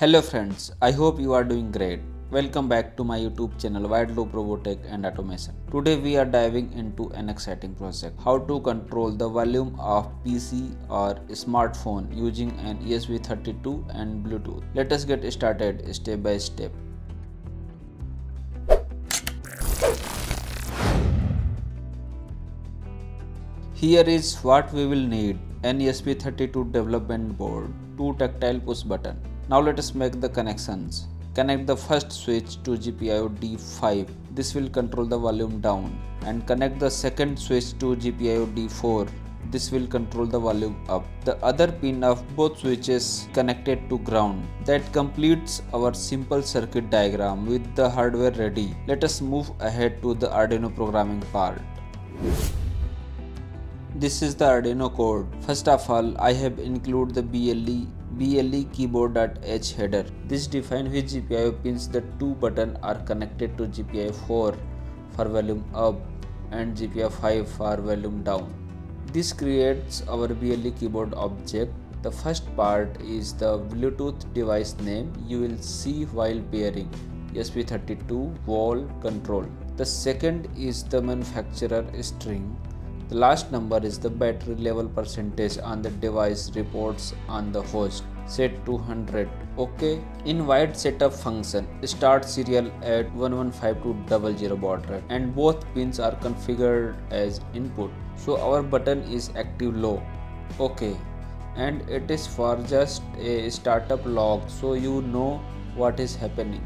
Hello friends, I hope you are doing great. Welcome back to my YouTube channel Void Loop Robotech and Automation. Today we are diving into an exciting project. How to control the volume of PC or smartphone using an ESP32 and Bluetooth. Let us get started step by step. Here is what we will need an ESP32 development board, two tactile push button. Now let us make the connections. Connect the first switch to GPIO D5. This will control the volume down. And connect the second switch to GPIO D4. This will control the volume up. The other pin of both switches connected to ground. That completes our simple circuit diagram with the hardware ready. Let us move ahead to the Arduino programming part. This is the Arduino code. First of all, I have included the BLE BLE keyboard.h header. This defines which GPIO pins the two buttons are connected to GPIO 4 for volume up and GPIO 5 for volume down. This creates our BLE keyboard object. The first part is the Bluetooth device name you will see while pairing ESP32 wall control. The second is the manufacturer string the last number is the battery level percentage on the device reports on the host. Set to 100. OK. In void setup function, start serial at 115200 baud rate and both pins are configured as input. So our button is active low. OK. And it is for just a startup log so you know what is happening.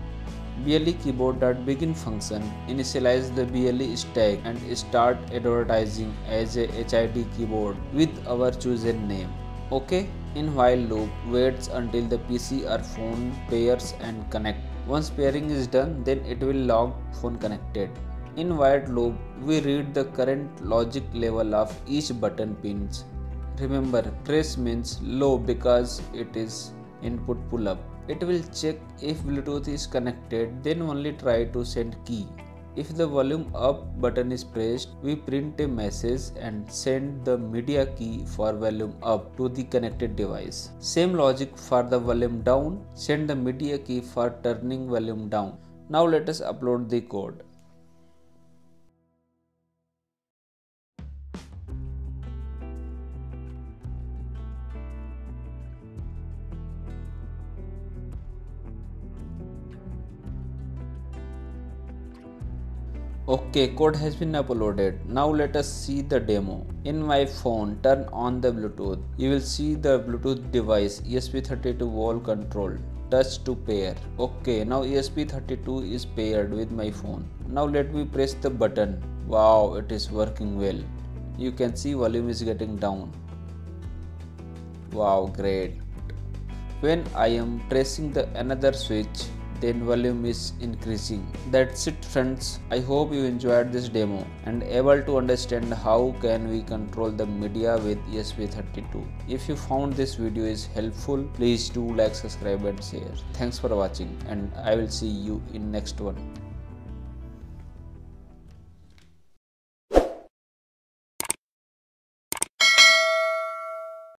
BLE keyboard.begin function initialize the BLE stack and start advertising as a HID keyboard with our chosen name. OK. In while loop waits until the PC or phone pairs and connect. Once pairing is done then it will log phone connected. In while loop we read the current logic level of each button pins. Remember press means low because it is input pull up it will check if Bluetooth is connected then only try to send key. If the volume up button is pressed, we print a message and send the media key for volume up to the connected device. Same logic for the volume down, send the media key for turning volume down. Now let us upload the code. Okay, code has been uploaded. Now let us see the demo. In my phone, turn on the Bluetooth. You will see the Bluetooth device ESP32 wall control. Touch to pair. Okay, now ESP32 is paired with my phone. Now let me press the button. Wow, it is working well. You can see volume is getting down. Wow, great. When I am pressing the another switch, then volume is increasing. That's it friends. I hope you enjoyed this demo and able to understand how can we control the media with ESP32. If you found this video is helpful, please do like, subscribe and share. Thanks for watching and I will see you in next one.